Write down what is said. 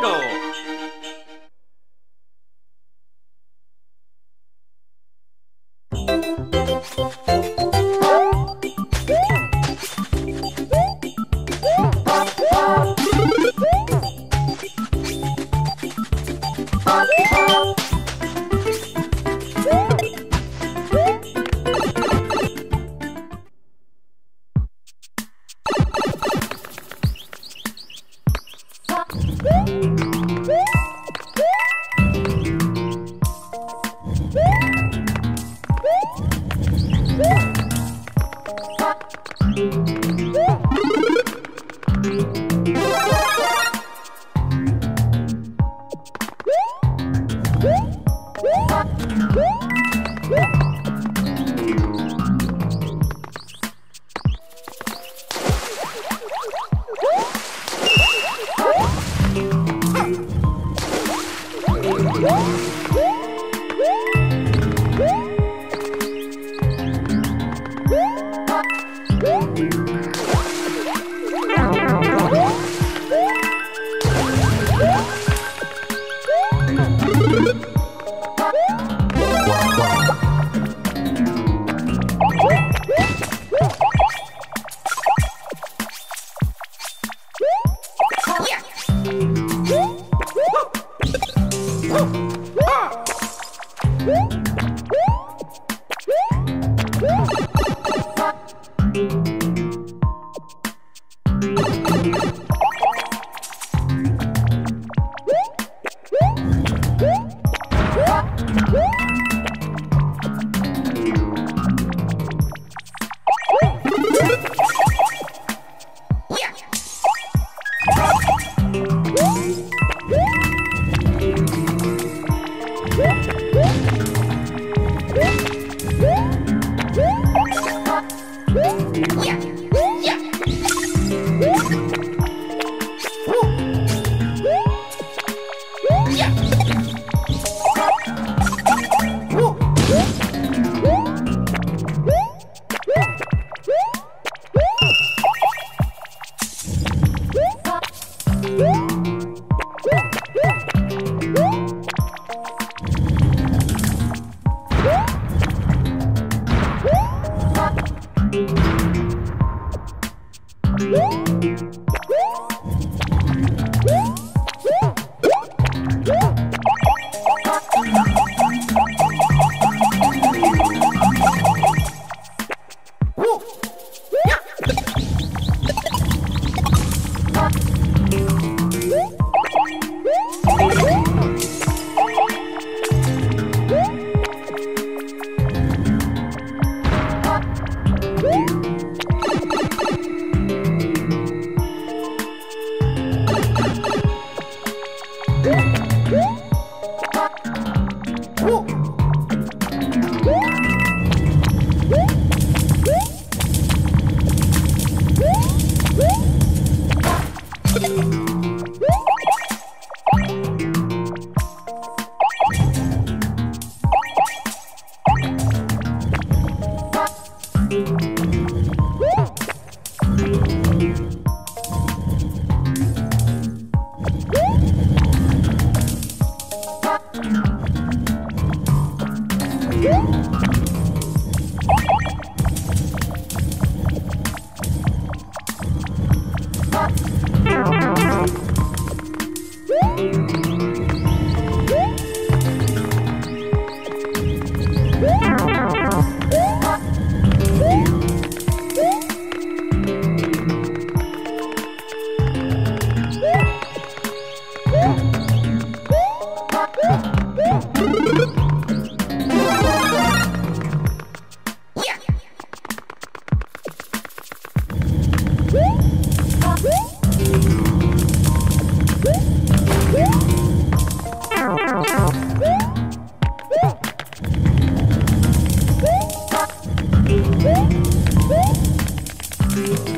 Go. Thank you.